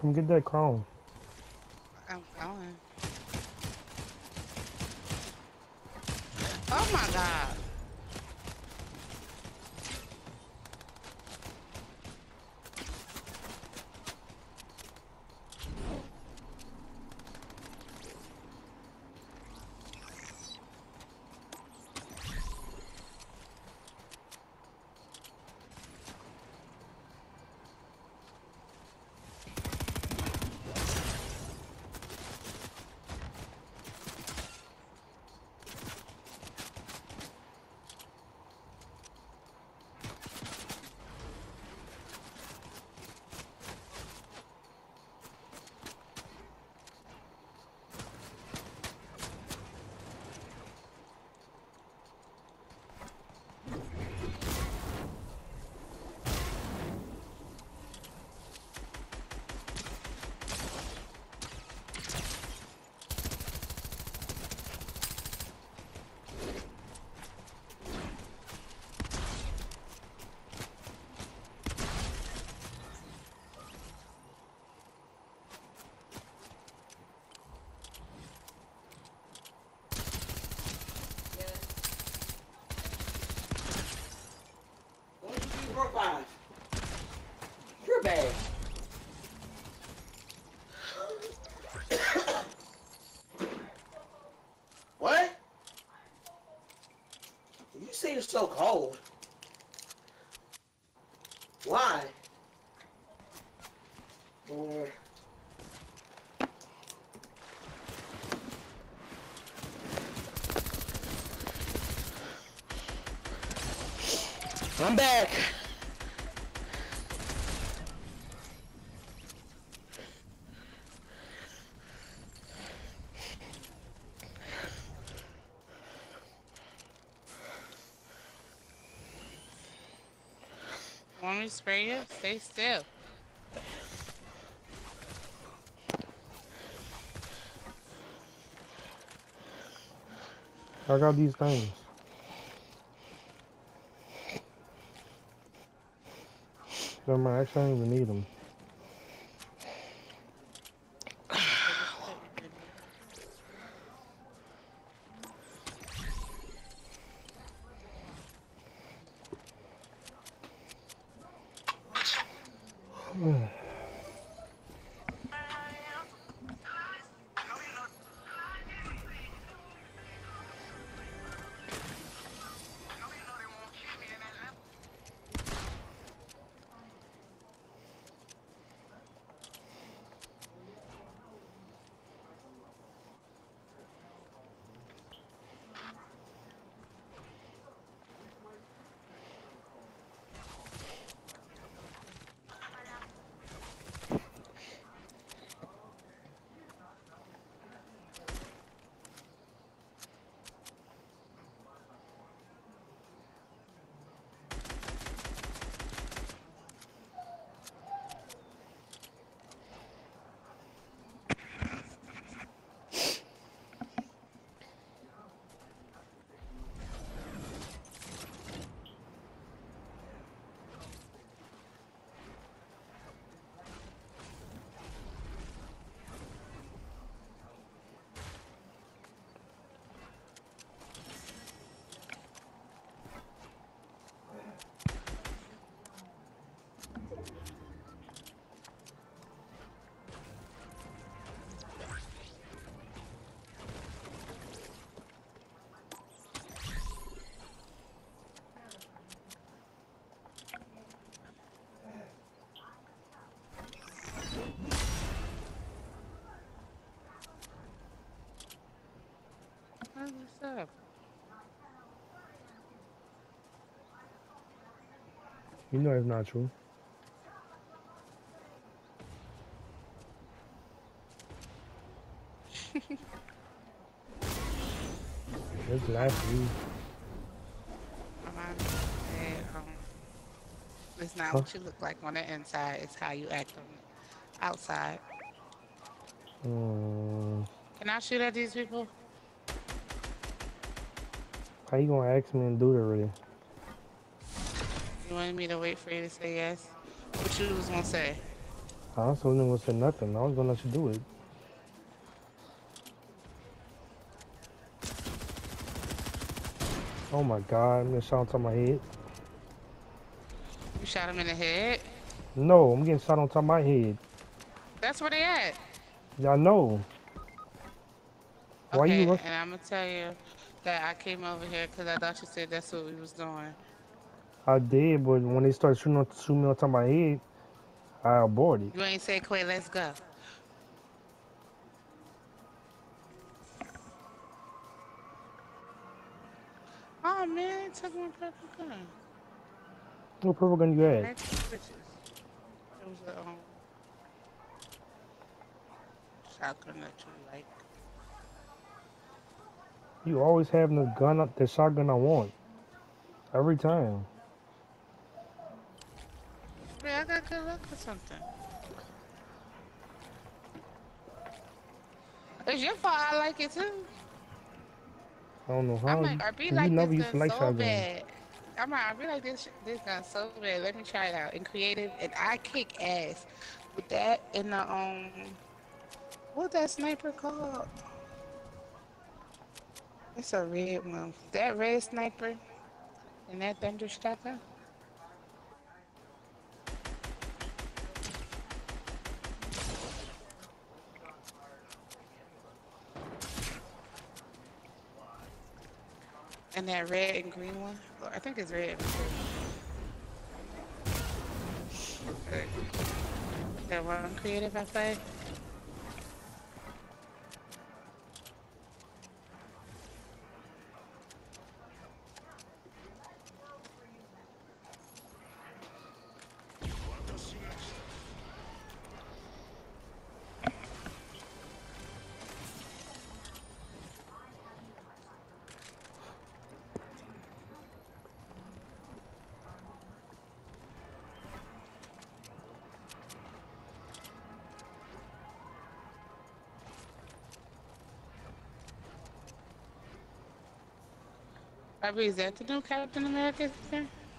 Come get that chrome. I'm going. Oh my god. What did you broke five? You're bad. what? It's so cold. Why? Lord. I'm back. Spray you? Stay still. I got these things. Never mind, I actually don't even need them. Hey, What's up? You know it's not true. It's last week. I'm on and, um, It's not Huh? what you look like on the inside. It's how you act on the outside. Um, Can I shoot at these people? How you gonna ask me and do that already? You wanted me to wait for you to say yes? What you was gonna say? I also wasn't gonna say nothing. I was gonna let you do it. Oh my god, I'm getting shot on top of my head. You shot him in the head. No, I'm getting shot on top of my head. That's where they at. Y'all know. Why okay, you look? and I'm gonna tell you that I came over here because I thought you said that's what we was doing. I did, but when they started shooting, on, shooting me on top of my head, I aborted. You ain't say, Quay, let's go. Oh man, it took my purple gun. What purple gun you had? Right to the bitches. It was a um, shotgun that you like. You always having the gun, up the shotgun I want. Every time. Yeah, I got good luck or something. It's your fault. I like it too. I don't know how. might, I be you like this gun like so shotguns. bad. I might, be like this, this gun so bad. Let me try it out. In creative, and I kick ass with that and the um, what that sniper called? It's a red one. That red sniper and that thunderstrucker. And that red and green one. Or I think it's red. That one creative I play. Bobby, is that the new Captain America?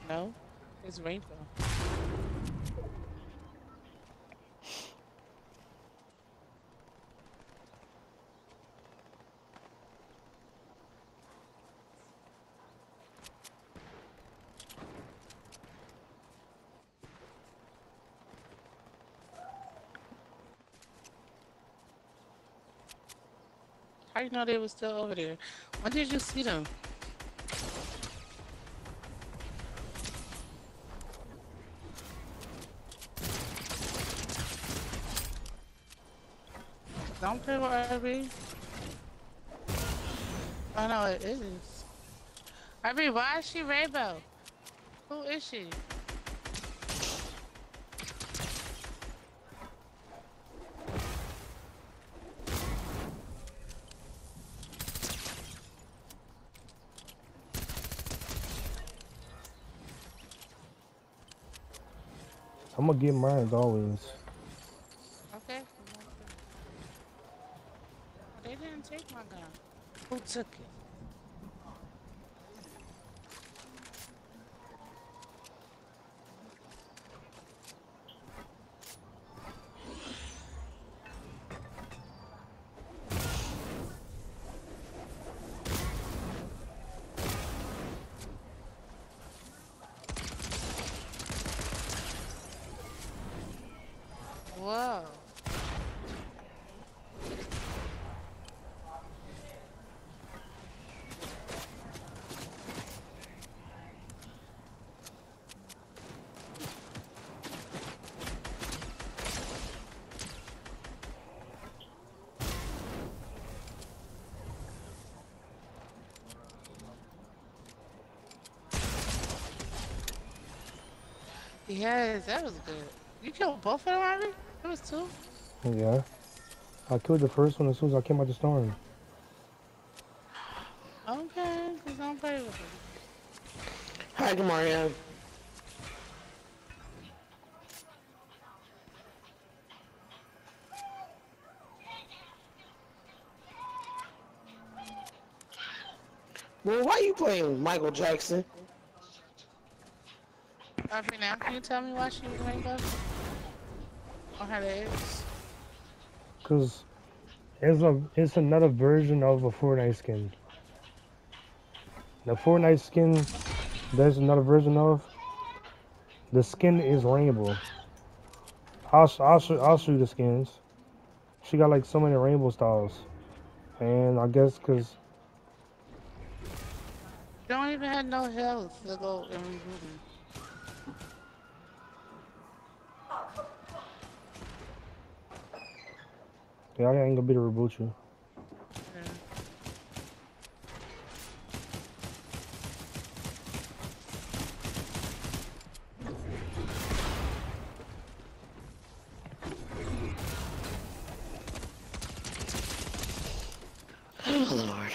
No, it's Rainbow. How you know they were still over there? When did you see them? Don't play with Irby. I know oh, it is. Irby, why is she rainbow? Who is she? I'm gonna get mine as always. Okay. They didn't take my gun. Who took it? Yes, that was good. You killed both of them already? It was two. Yeah. I killed the first one as soon as I came out the storm. Okay, because don't play with them. Hi, Mario. Well, why are you playing with Michael Jackson? Now can you tell me why she rainbow? On her legs? Cause it's a it's another version of a Fortnite skin. The Fortnite skin, there's another version of. The skin is rainbow. I'll I'll sh- I'll show you the skins. She got like so many rainbow styles, and I guess cause don't even have no health to go and reboot yeah, I ain't gonna be to reboot you. Yeah. Oh, Lord.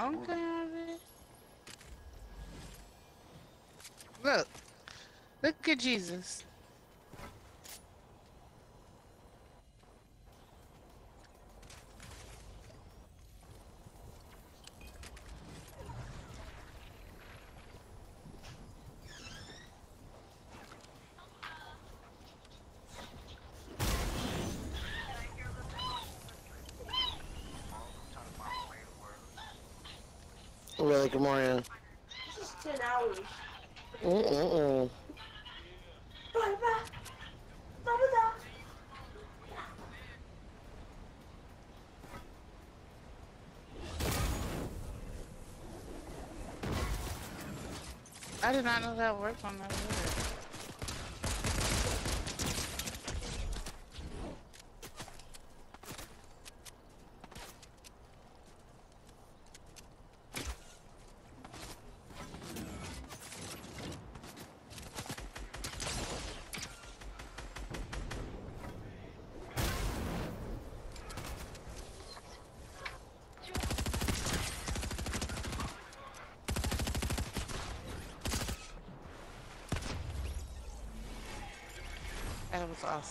Okay, Harvey. Look. Look at Jesus. Good morning. This is 10 hours. Mm-mm-mm. I did not know that worked on that word. That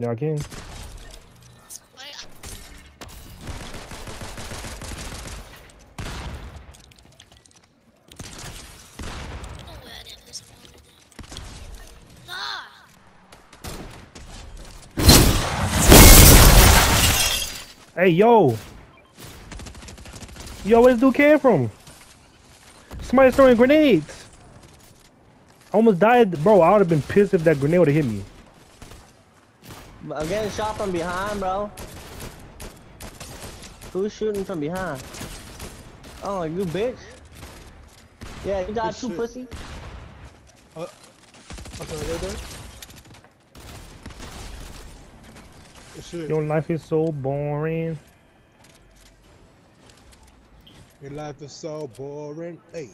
to it. Ah! Hey yo, yo, where this dude came from? Somebody's throwing grenades. I almost died, bro. I would have been pissed if that grenade would have hit me. I'm getting shot from behind, bro. Who's shooting from behind? Oh, you bitch. Yeah, you got Good two shit. pussy. Oh. Okay, right there. Shit. Your life is so boring. Your life is so boring. Hey,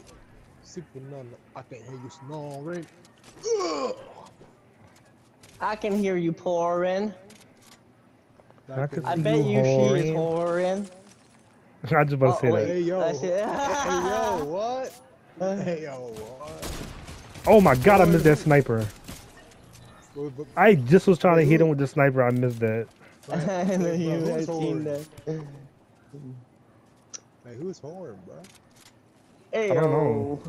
sleeping on I can hear you snoring. Ugh. I can hear you pouring. I could I bet you, she is whoring. whoring. I just about to say Oh, that. Hey yo. That's it. hey yo, what? Hey yo, what? Oh my god, I missed that sniper. But- but- I just was trying to hit him with the sniper. I missed that. and Hey, you bro, had who's seen whoring? that. Hey, who's whoring, bro? Hey, I don't know.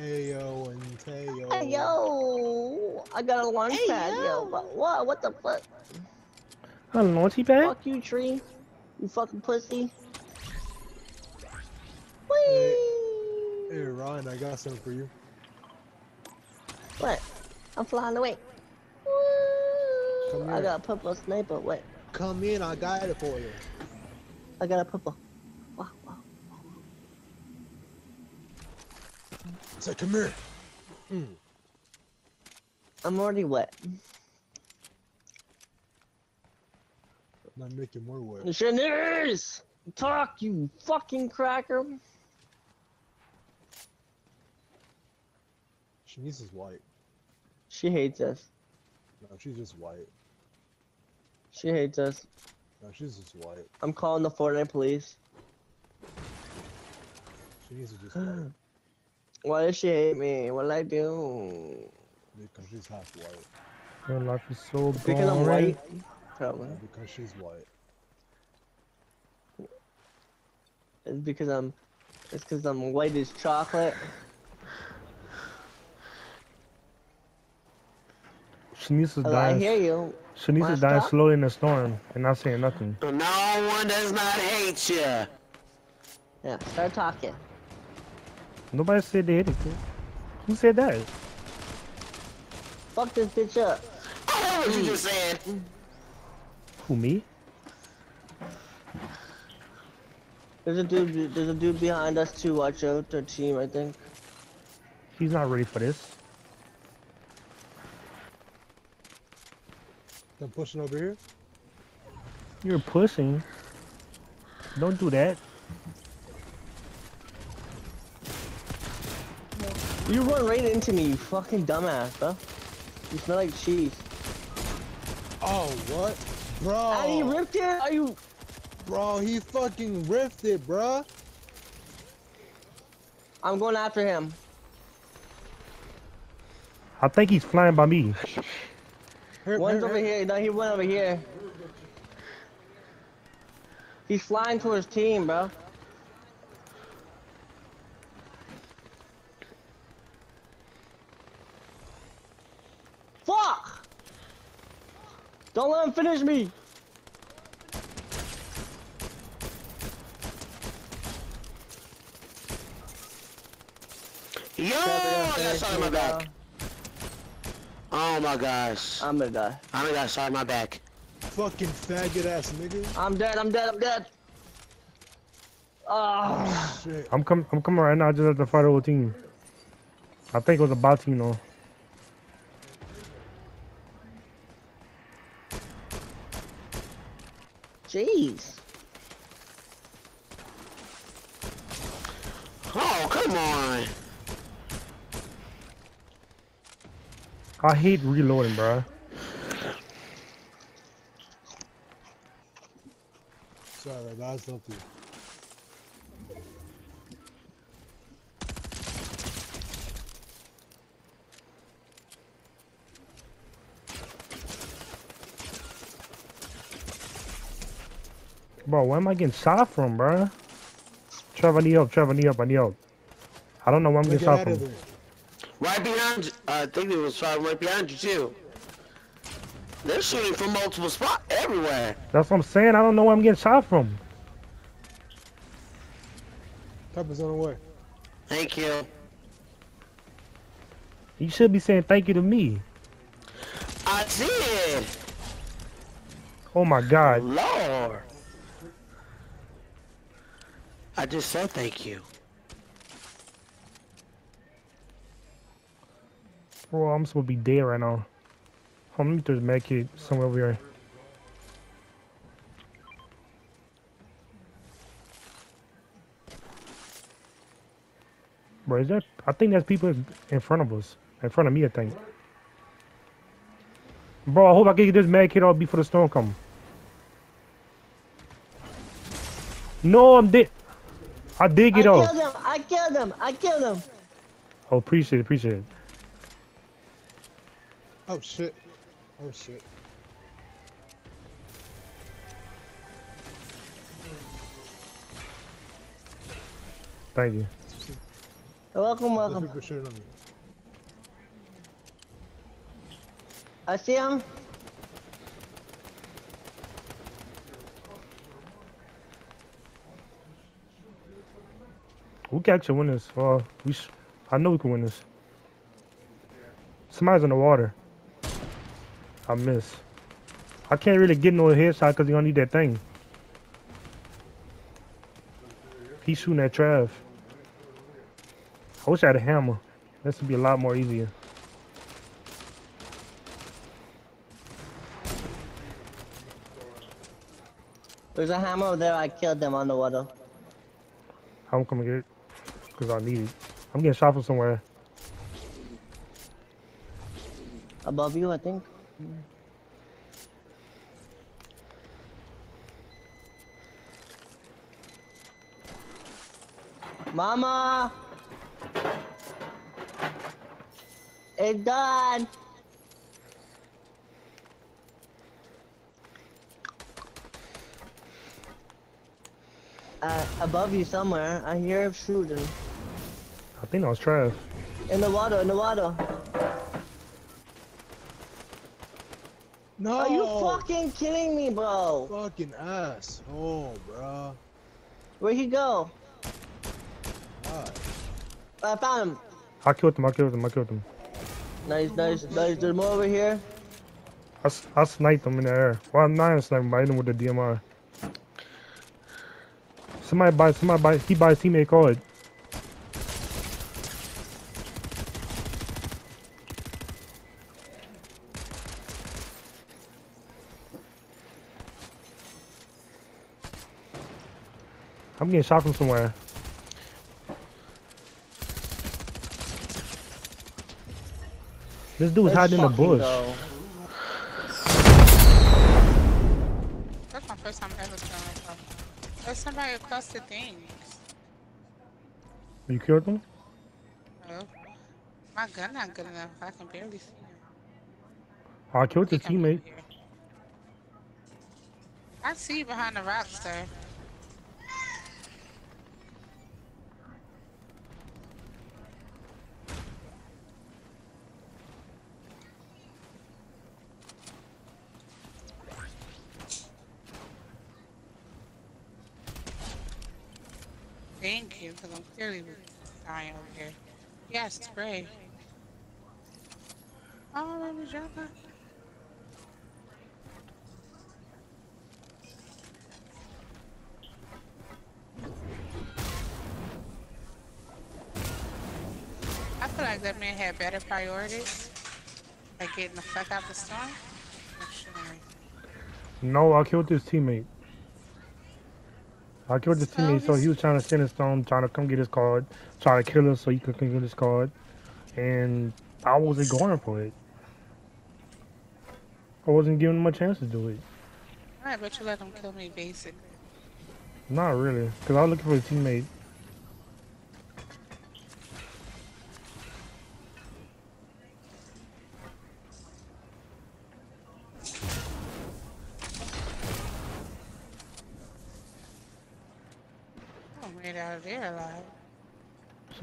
Hey yo and Tayo. Hey, yo. I got a launch Hey, pad, yo. yo. What, what? What the fuck? A launchy pad? Fuck you, tree. You fucking pussy. Hey Ryan, I got something for you. What? I'm flying away. Woo! I got a purple sniper. What? Come in, I got it for you. I got a purple. Wow, wow. Come here. Mm. I'm already wet. Not making more work. Shanice! Talk, you fucking cracker. Shanice is white. She hates us. No, she's just white. She hates us. No, she's just white. I'm calling the Fortnite police. Shanice is just white. Why does she hate me? What'd I do? Because she's half white. Your life is so boring. Because I'm white? Probably. Yeah, because she's white. It's because I'm. It's because I'm white as chocolate. Shanice is Hello, I hear dying. you. Shanice Wanna is dying stop? slowly in the storm and not saying nothing. No one does not hate you. Yeah, start talking. Nobody said they hated you. Who said that? Fuck this bitch up. I heard what you just said. Who me? There's a dude. There's a dude behind us too. Watch out, their team. I think. He's not ready for this. Them pushing over here? You're pushing. Don't do that. You run right into me, you fucking dumbass, bro. You smell like cheese. Oh, what? Bro. Ah, Are you ripped it? Are you? Bro, he fucking ripped it, bro. I'm going after him. I think he's flying by me. One's over here. No, he went over here. He's flying towards team, bro. Fuck! Don't let him finish me. Yo, I got shot in my back. Oh my gosh. I'm gonna die. I only got shot in my back. Fucking faggot ass nigga. I'm dead. I'm dead. I'm dead. Ah. Shit. I'm coming. I'm coming right now. I just have to fight the whole team. I think it was a bot team though. Jeez. Oh, come on. I hate reloading, bro. Sorry, that's up to you. Bro, where am I getting shot from, bro? Trevor, I need help. Trevor, I need help. I need help. I don't know where I'm getting shot from. there. Right behind you. I think it was shot right behind you too. They're shooting from multiple spots everywhere. That's what I'm saying. I don't know where I'm getting shot from. Pepper's on the way. Thank you. You should be saying thank you to me. I did. Oh my god. Lord. I just said thank you. Bro, I'm supposed to be dead right now. Hold on, let me throw the med kit somewhere over here. Bro, is that? I think there's people in front of us. In front of me, I think. Bro, I hope I can get this med off before the storm come. No, I'm dead. I did I get off. killed him. I killed him. I killed him. Oh, appreciate it, appreciate it. Oh shit. Oh shit. Thank you. Welcome, Those welcome. people shooting on me. I see him. Oh, we can actually win this. Well, we sh- I know we can win this. Somebody's in the water. I miss. I can't really get no headshot because you gonna need that thing. He's shooting that Trav. I wish I had a hammer. This would be a lot more easier. There's a hammer over there. I killed them on the water. I'm coming get it because I need it. I'm getting shot from somewhere. Above you, I think. Mama! It's done! Uh, above you somewhere. I hear shooting. I think that was Trav. In the water, in the water. No. Are you fucking kidding me, bro? Fucking ass. Oh, bruh. Where'd he go? God. I found him. I killed him. I killed him. I killed him. Nice, nice, nice. There's more over here. I, s- I sniped him in the air. Well, I'm not even sniping, but I hit him with the DMR. Somebody buy, somebody buy, he buys teammate card. I'm getting shot from somewhere. This dude was Let's hiding in the bush. go. That's my first time ever doing it. There's somebody across the things. You killed him? Oh. My gun not good enough. I can barely see him. Oh, I killed He your coming teammate. I see you behind the rocks there. Thank clearly dying over here. Yes, spray. Oh, let me drop that. I feel like that man had better priorities. Like getting the fuck out the storm. No, I killed his teammate. I killed his teammate, so he was trying to send his stone, trying to come get his card, trying to kill us so he could come get his card. And I wasn't going for it. I wasn't giving him a chance to do it. I bet you let him kill me, basically. Not really, because I was looking for a teammate. I made out of there alive.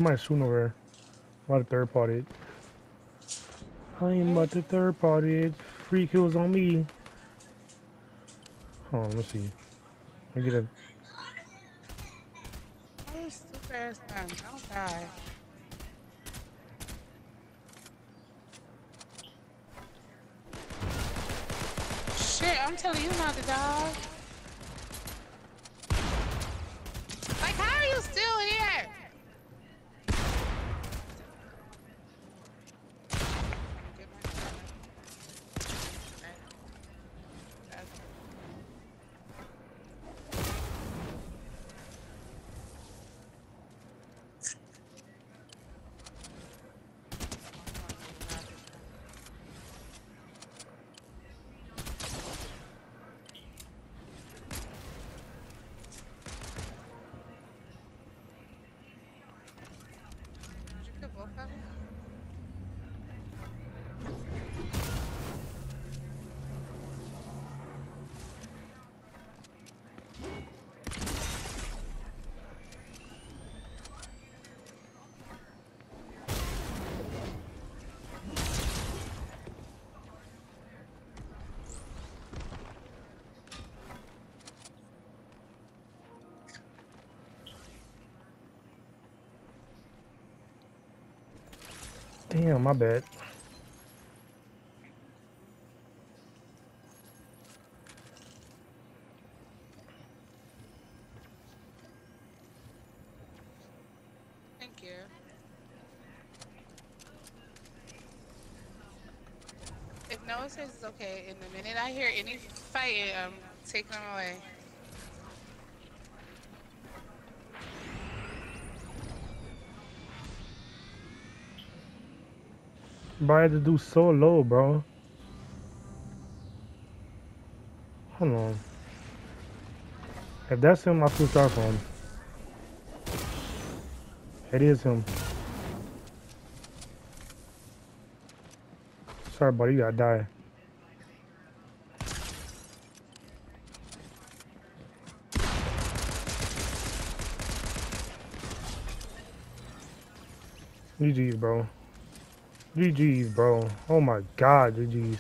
Somebody shooting over there. About a third party. I am about to third party. it. Free kills on me. Hold on, let's see. I get die. Shit, I'm telling you not to die. Like, how are you still here? Did you Damn, my bad. Thank you. If Noah says it's okay, in the minute I hear any fighting, I'm taking them away. Bro, I had to do so low, bro. Hold on. If that's him, I feel sorry for him. It is him. Sorry, buddy, you gotta die. GG's, bro. GG's, bro. Oh my god, GG's.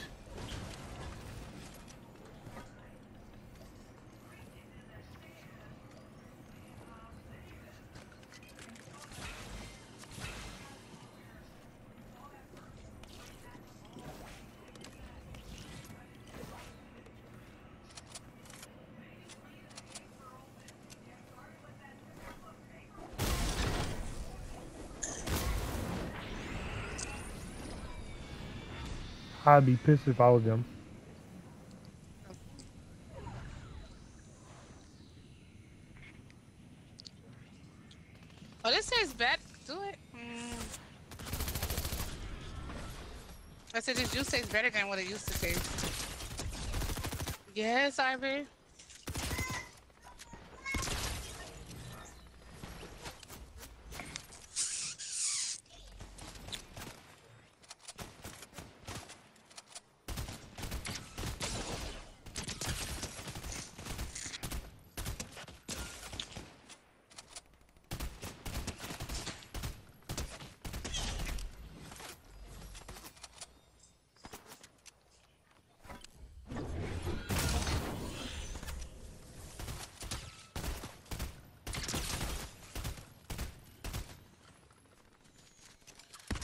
I'd be pissed if I was them. Oh, this says bad. Do it. Mm. I said this juice tastes better than what it used to taste. Yes, Ivy.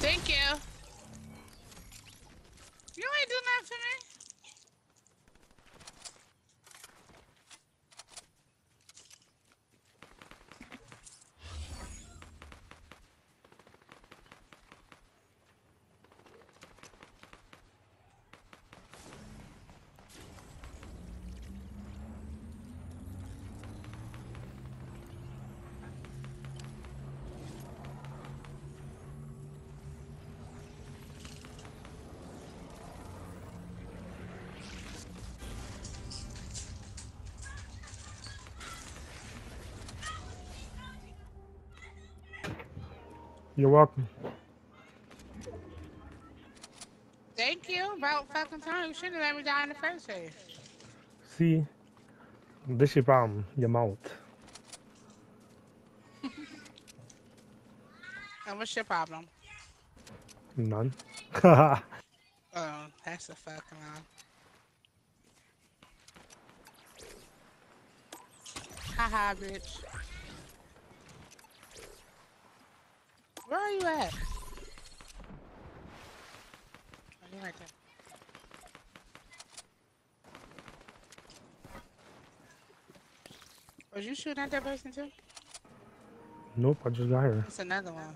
Thank you. You ain't doing that for me. You're welcome. Thank you. About fucking time. You shouldn't have let me die in the first place. See? This your problem. Your mouth. And what's your problem? None. Oh, that's a fucking lie. Haha, bitch. Where are you at? You're right there. Was you shooting at that person too? nope, I just got here. It's another one.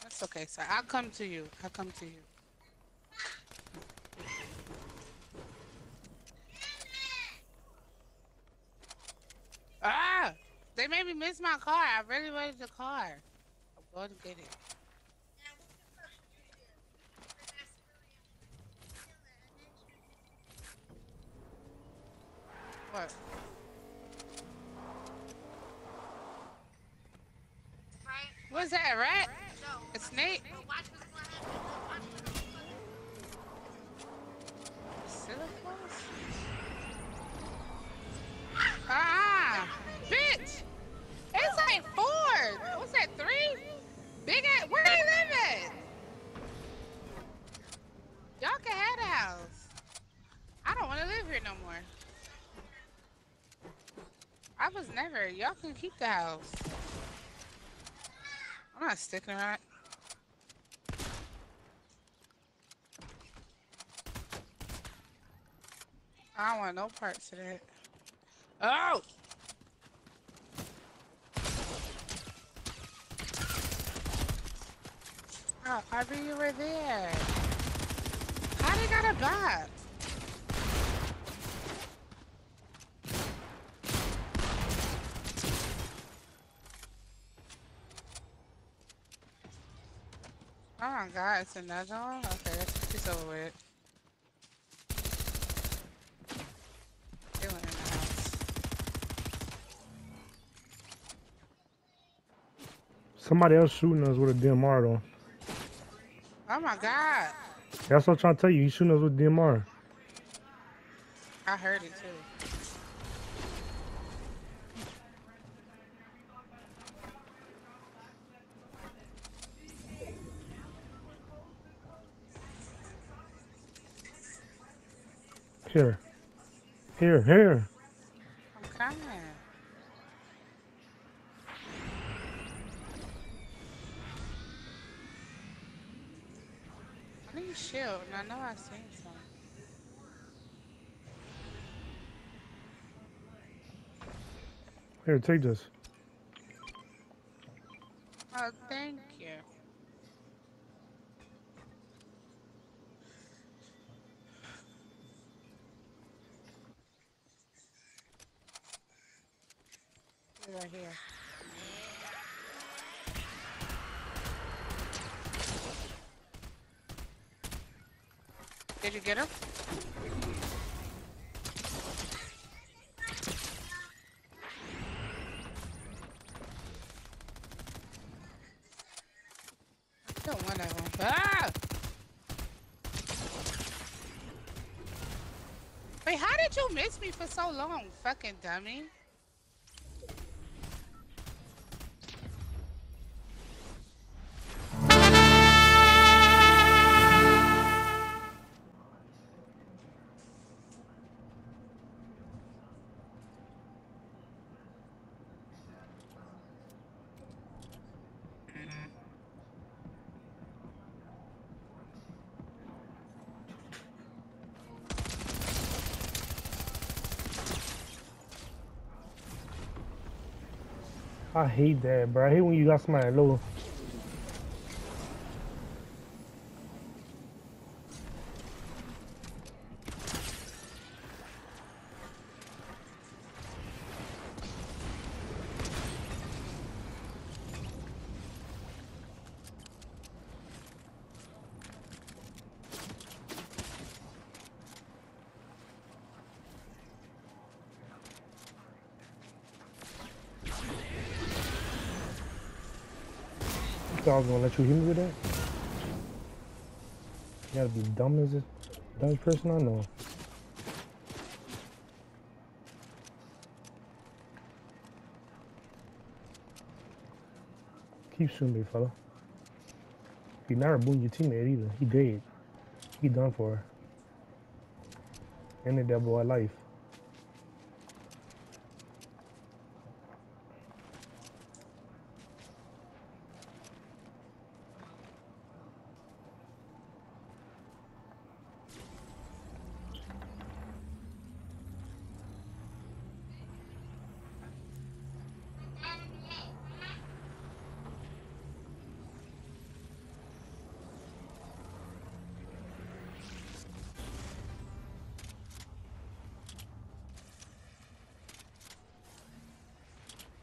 That's okay, sir. I'll come to you. I'll come to you. Ah! They made me miss my car. I really wanted the car. I'm going to get it. What? What's that, a rat? A snake? Silicone? Ah! Bitch! It's like four! What's that, three? Big ass, where they live at? Y'all can have the house. I don't want to live here no more. I was never. Y'all can keep the house. I'm not sticking around. I don't want no parts of that. Oh! Oh, Harvey, you were there. How they got a box? Oh my god, it's another one? Okay, that's it's over with. They went in the house. Somebody else shooting us with a DMR though. Oh my god! That's what I'm trying to tell you. He's shooting us with DMR. I heard it too. Here. Here, here. I'm coming. I need shield, and I know I've seen some. Here, take this. Oh, thank you. Right here. Did you get him? Still one of them. Ah! Wait, how did you miss me for so long, fucking dummy? I hate that, bro. I hate when you got somebody low. I was gonna let you hit me with that? You gotta be dumb as a dumbest person I know. Keep shooting me, fella. He never boomed your teammate either. He dead. He done for. Ended that boy life.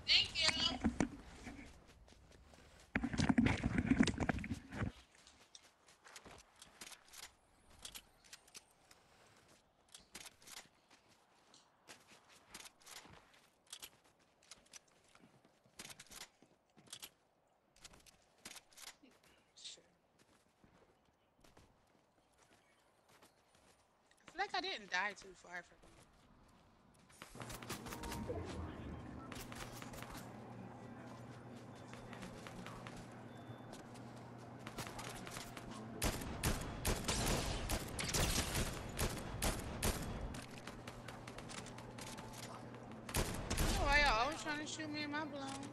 Thank you. Shit. Didn't die too far from you. Why y'all shoot me in my balloon.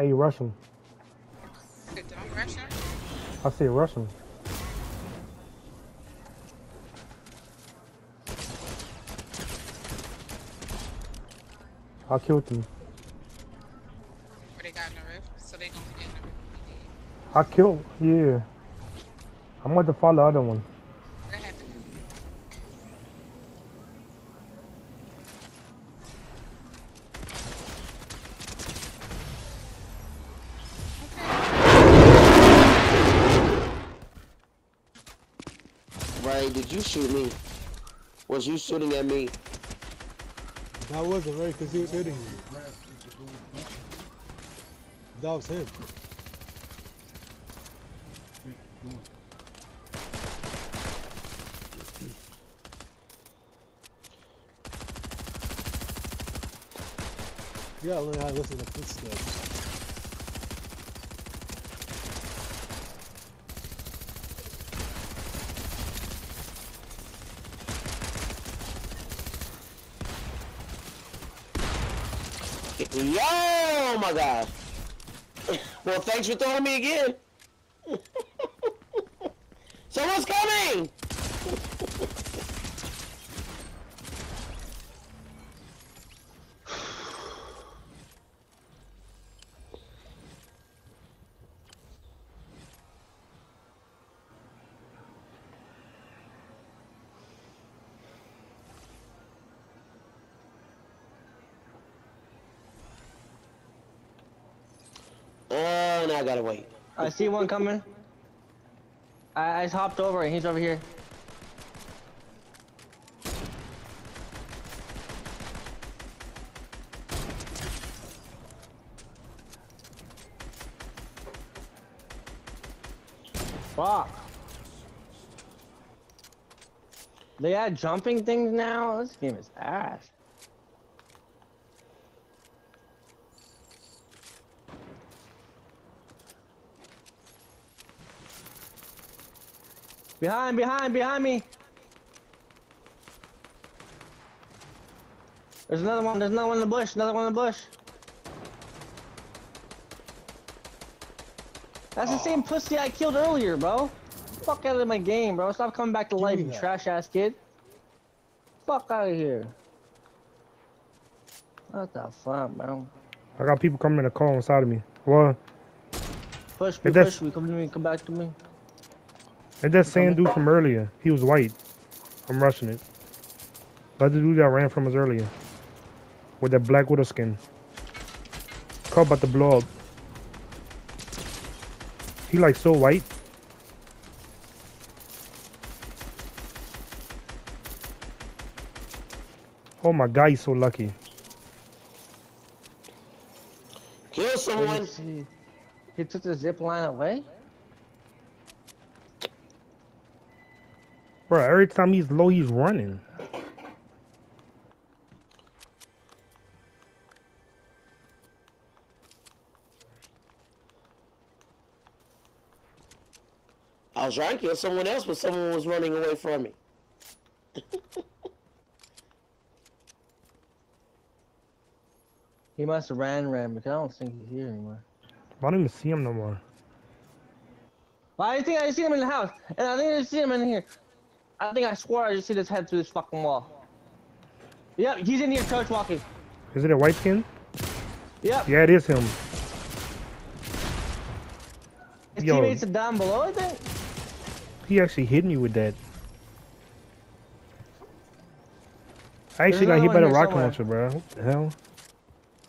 Hey, Russian. Good, Don't rush him. I say Russian. I killed him. Or they got in the rift, so they gonna get in the rift. I killed. Yeah. I'm going to follow the other one. Go ahead. Ray, did you shoot me? Was you shooting at me? That wasn't right because he was hitting you. That was him. You gotta how to listen to footsteps. Yo, my God. Well, thanks for throwing me again. Someone's coming! Oh, now I gotta wait. I see one coming. I, I just hopped over and he's over here. Fuck. They add jumping things now? This game is ass. Behind, behind, behind me. There's another one, there's another one in the bush, another one in the bush. That's the same pussy I killed earlier, bro. Fuck out of my game, bro. Stop coming back to life, you trash ass kid. Fuck out of here. What the fuck, bro? I got people coming in the car inside of me. Well, Push me, push me, come to me, come back to me. It's that same dude from earlier. He was white. I'm rushing it. That's the dude that ran from us earlier. With that black widow skin. Car about to blow up. He like so white. Oh my god, he's so lucky. Kill someone. he? He took the zip line away? Bro, every time he's low, he's running. I was trying to kill someone else, but someone was running away from me. He must have ran, ran, because I don't think he's here anymore. I don't even see him no more. Well, I think I see him in the house, and I think I see him in here. I think I swore I just see his head through this fucking wall. Yep, he's in here, coach walking. Is it a white skin? Yep, Yeah, it is him. his Yo. teammates are down below, I think. He actually hit me with that. I actually got hit by the rocket launcher, bro. What the hell?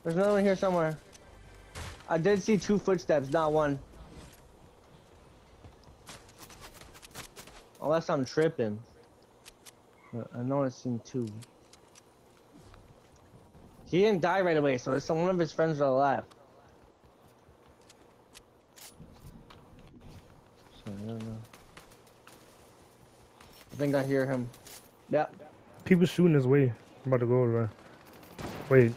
There's another one here somewhere. I did see two footsteps, not one. Unless I'm tripping. But I know I've seen two. He didn't die right away, so it's one of his friends are alive. So I don't know. I think I hear him. Yeah. People shooting his way. I'm about to go over. Wait,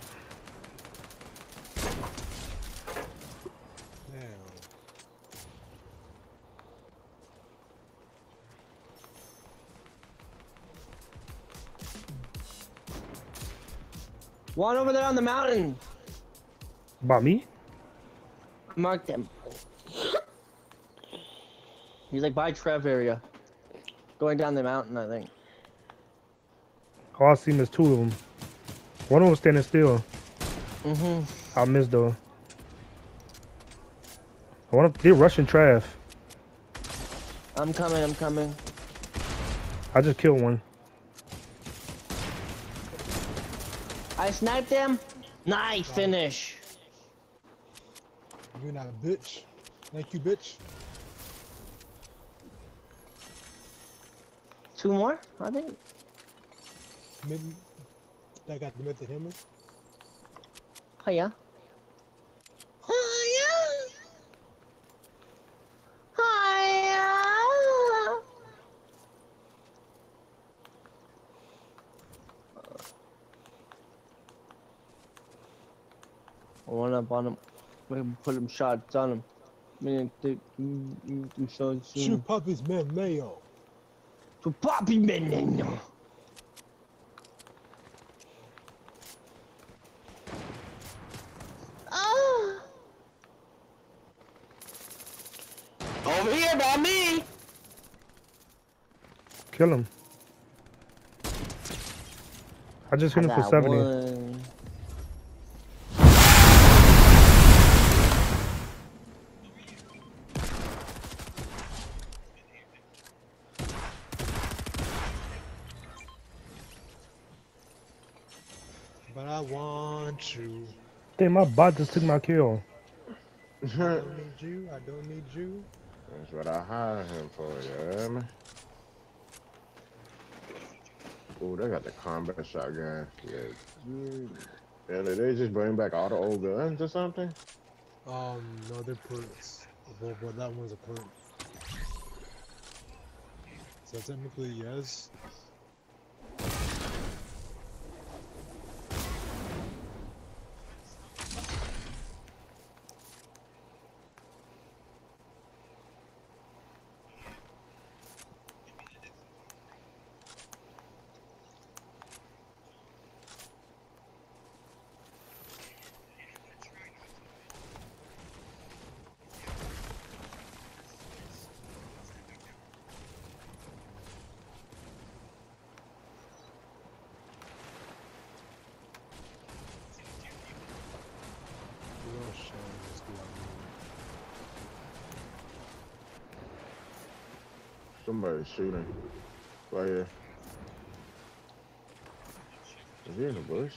One over there on the mountain. about me? I marked him. He's like by Trev area. Going down the mountain, I think. All I seen is two of them. One of them standing still. Mm-hmm. I missed though. I want to. They're rushing Trav. I'm coming, I'm coming. I just killed one. I sniped him. Nice finish. You're not a bitch. Thank you, bitch. Two more, I think. Maybe I got the method hammer. Hiya. Oh, Hiya. I went on him. We can put him shots on him. Man, think you, you do so soon. Shoot puppies, man Mayo. To Poppy Menino. Ah. Over here by me. Kill him. I just hit him for 70. one. But I want you. Damn, my bot just took my kill. I don't need you. I don't need you. That's what I hired him for, you heard me? Ooh, they got the combat shotgun. Yeah. Yeah, did they just bring back all the old guns or something? Um, no, they're perks. Well, well, that one's a perk. So technically, yes. Real shame, let's do our Somebody's shooting. Right here. Is he in the bush?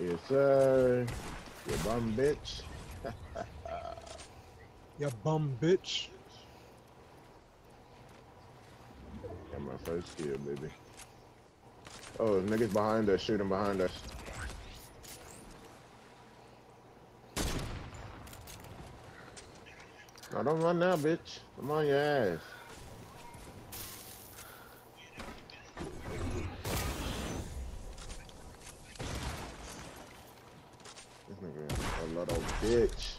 Yes, sir. You bum bitch. You bum bitch. Got my first kill, baby. Oh, niggas behind us, shooting behind us. No, don't run now, bitch. I'm on your ass. This nigga a little bitch.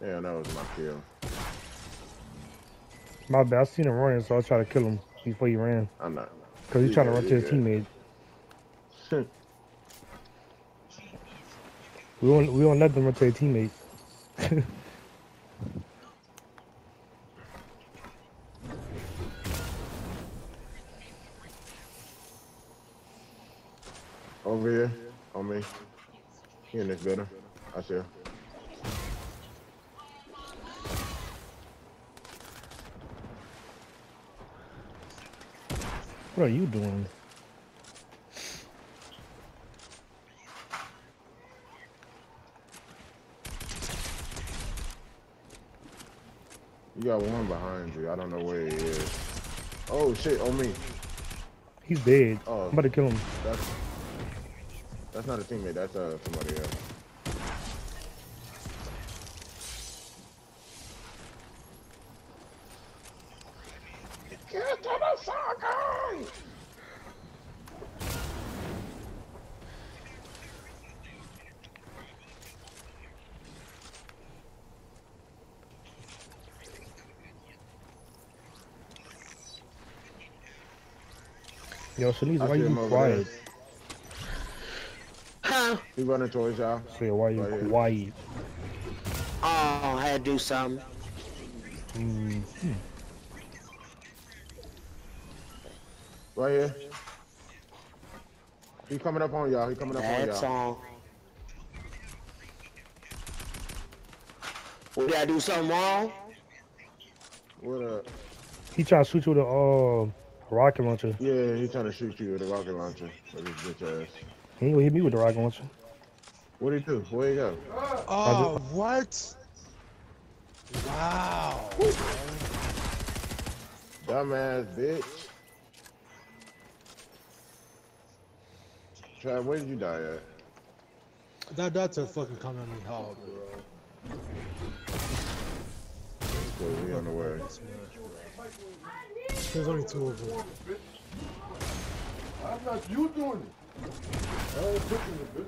Yeah, that was my kill. My bad. I seen him running, so I tried to kill him before he ran. I'm not. Because he's trying to run to his teammate. We won't, we won't let them run to their teammate. Over here, on me. He in this building. I see. What are you doing? You got one behind you. I don't know where he is. Oh shit, on me. He's dead. Oh, I'm about to kill him. That's, that's not a teammate. That's uh, somebody else. Yo, Shanice, why see you him over quiet? Huh? He running towards y'all. Say, why you Right here. quiet? Oh, I had to do something. Mm. Right here. He coming up on y'all. He coming up on y'all. all. We gotta do something wrong? What up? He trying to shoot you with a uh, rocket launcher. Yeah, he trying to shoot you with a rocket launcher with his bitch ass. He ain't gonna hit me with the rocket launcher. What'd he do? Where he go? Oh, what? Wow. Dumbass bitch. Trav, where did you die at? That that's a fucking come at me hard, bro. Cool, we on the way. There's only two of them. I'm not you doing it. I ain't pushing it, bitch.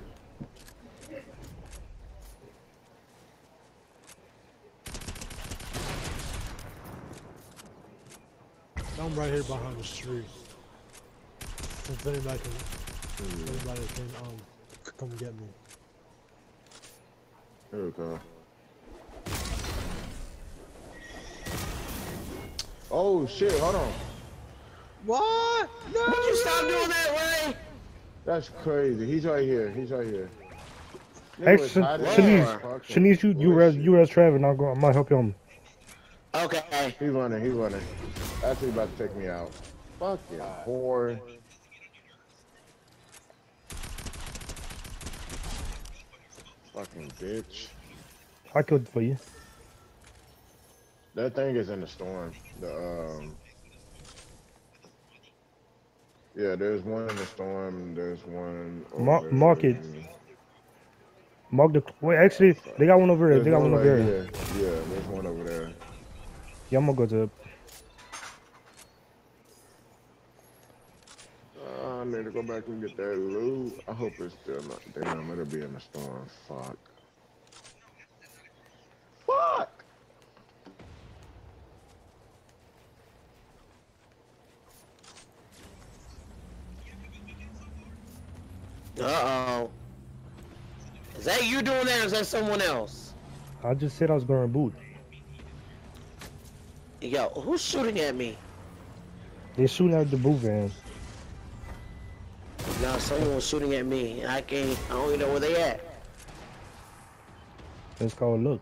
I'm right here behind the street. If anybody can, if anybody can um come get me. Here we go. Oh shit, hold on. What? No. Would you stop doing that, Ray? That's crazy. He's right here. He's right here. Hey, Nigga was Shan- hiding in Shanice, Shanice, you you res you res Trav, and I'll go. I might help you on. Okay. He's running, he's running. Actually about to take me out. Fucking whore. Fucking bitch. I killed for you. That thing is in the storm. The um Yeah, there's one in the storm, there's one mark it. Mark the. Wait, actually, they got one over there. There's They got one right over there. here. Yeah, there's one over there. Yeah, I'm gonna go to. Uh, I need to go back and get that loot. I hope it's still not. Damn, it'll be in the storm. Fuck! Uh-oh. Is that you doing that or is that someone else? I just said I was gonna reboot. Yo, who's shooting at me? They're shooting at the boot van. No, someone was shooting at me. I can't, I don't even know where they at. Let's go look.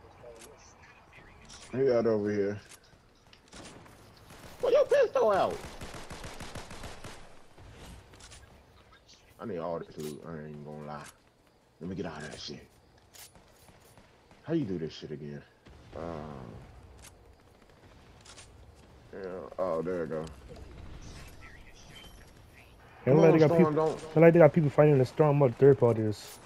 He out over here. Pull your pistol out. I need all this loot. I ain't gonna lie. Let me get out of that shit. How you do this shit again? Uh, yeah. Oh, there you go. It look like they got people. don't. Like they got people fighting in the storm. What third parties?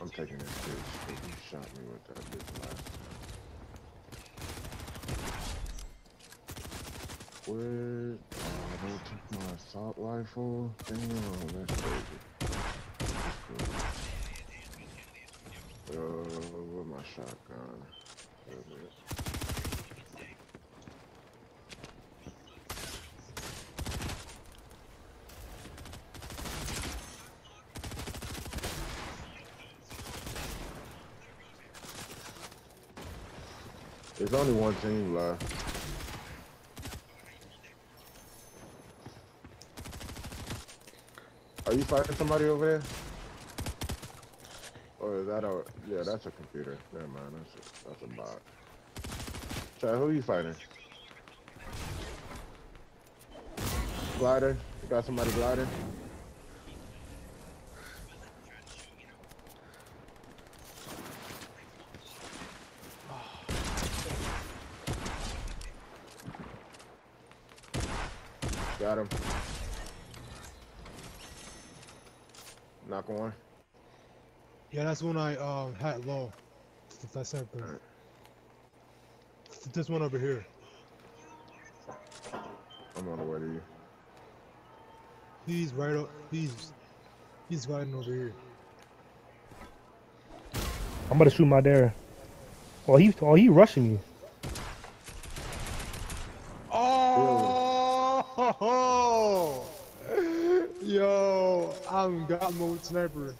I'm taking this bitch. 'cause You shot me with that bitch last time. Where? Oh, they took my Damn, that's crazy. That's. Uh, my shotgun? There's only one team left. fighting somebody over there? Or is that a... Yeah, that's a computer. Never mind. That's a, that's a bot. Chad, who are you fighting? Glider? You got somebody gliding? Got him. Knock one. Yeah, that's when I um had low. That's that thing. This one over here. I'm on the way to you. He's right up. He's he's riding over here. I'm about to shoot my dare. Oh, he, oh, he rushing me. Oh! Yo, I'm got mode sniper.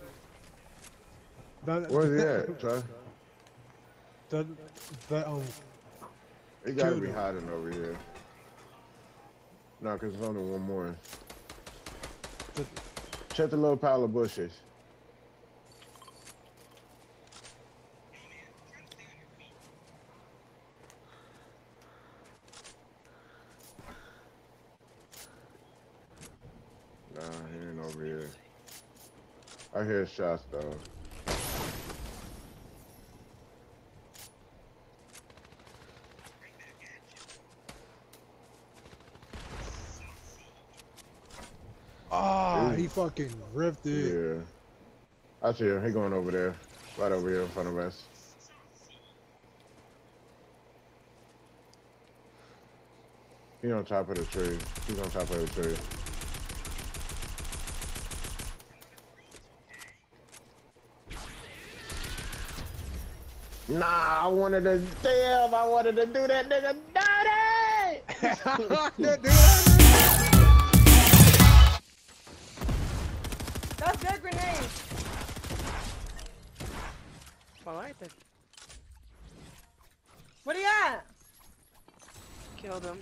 That, Where's he at, Trey? That, that um, He gotta be him. hiding over here. No, cause there's only one more. The- Check the little pile of bushes. Nah, he ain't over here. I hear shots though. ah, Ooh. he fucking ripped it. Yeah. I see him. He going over there. Right over here in front of us. He on top of the tree. He's on top of the tree. Nah, I wanted to damn, I wanted to do that nigga dirty! That's their grenade. Alright then. What are you at? Killed him.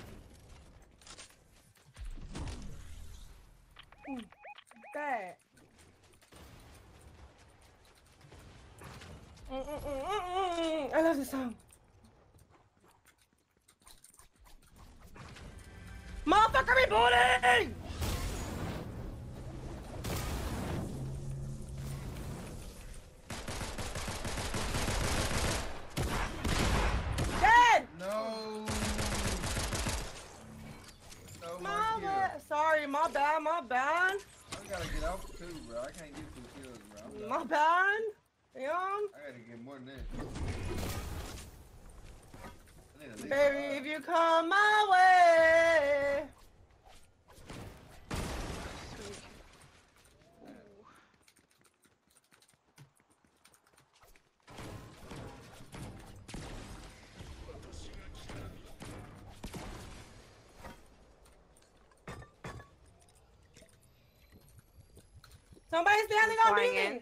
That. Mm, mm, mm, mm, mm, mm. I love this song. Motherfucker rebooting! Dead! No. No, my My kill. bad. Sorry, my bad, my bad. I gotta get off too, bro. I can't get two kills, bro. I'm My done. bad. You know? I gotta get more than this. I need at least Baby, five. if you come my way. Somebody's landing on Flying me. in.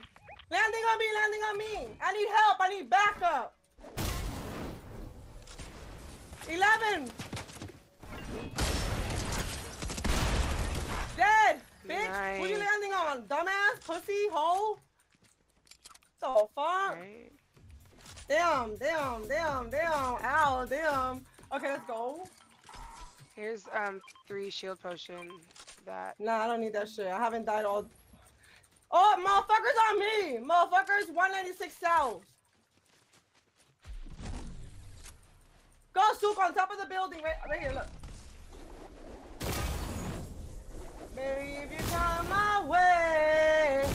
Landing on me, landing on me. I need help. I need backup. 11. Dead. Bitch. Who you landing on? Dumbass? Pussy? Hole? The fuck? Right. Damn, damn, damn, damn. Ow, damn. Okay, let's go. Here's um three shield potion. That Nah, I don't need that shit. I haven't died all. Oh, motherfuckers on me! Motherfuckers, 196 cells. Go, Souk, on top of the building. Right, right here, look. Baby, if you come my way.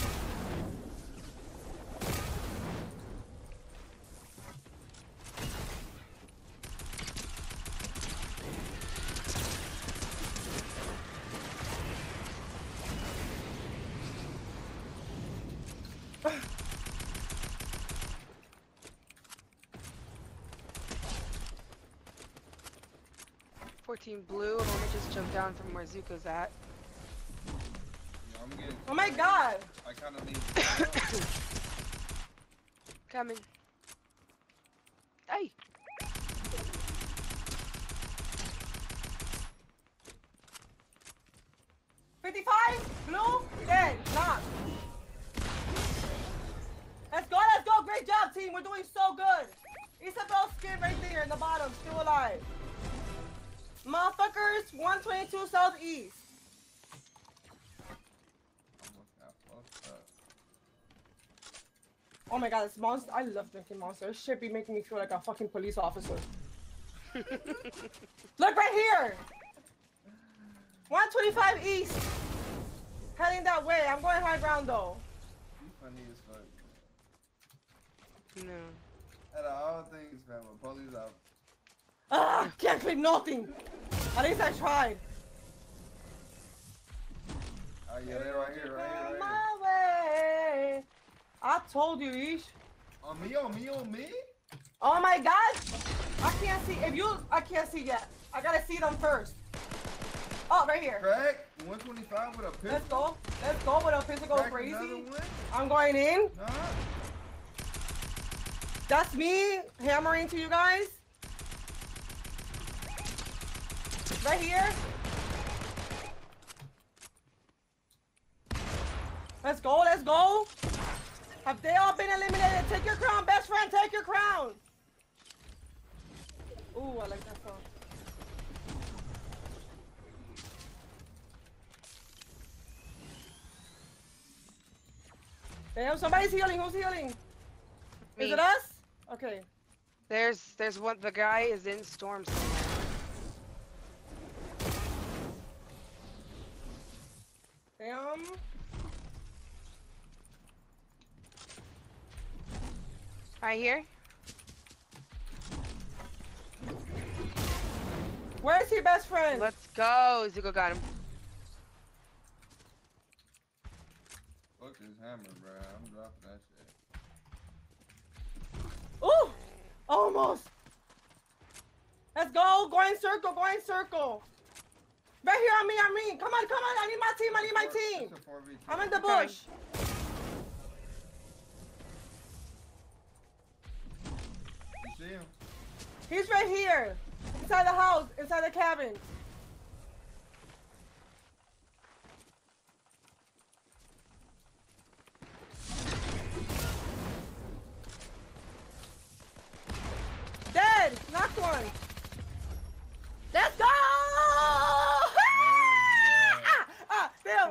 Fourteen blue. I'm gonna just jump down from where Zuko's at. Yeah, I'm getting. Oh my god. I kind of need. Coming. Hey. Fifty-five, blue, dead, knock. Let's go, let's go. Great job, team. We're doing so good. Isabel skin right there in the bottom, still alive. Motherfuckers, 122 southeast. Oh my god, this monster. I love drinking monster. This shit be making me feel like a fucking police officer. Look right here! 125 east. Heading that way. I'm going high ground though. You funny as fuck. No. Out of all things, man, when police out. Ah, can't click nothing. At least I tried. Oh yeah, right here, right here, right here. My way. I told you, Ish. On me, on me, on me? Oh my god! I can't see. If you, I can't see yet. I gotta see them first. Oh, right here. Crack, 125 with a pistol. Let's go. Let's go with a physical Crack crazy. I'm going in. Nah. That's me hammering to you guys. Right here. Let's go, let's go. Have they all been eliminated? Take your crown, best friend, take your crown. Ooh, I like that song. Damn, somebody's healing. Who's healing? Is it us? Okay. There's there's one the guy is in storm somewhere. Damn. Right here. Where's your best friend? Let's go. Zuko got him. Fuck his hammer, bro. I'm dropping that shit. Ooh! Almost! Let's go! Go in circle, go in circle! Right here on me, on me. Come on, come on. I need my team. I need my team. I'm in the bush. You see him? He's right here. Inside the house. Inside the cabin. Dead. Knocked one. Let's go! 돼요.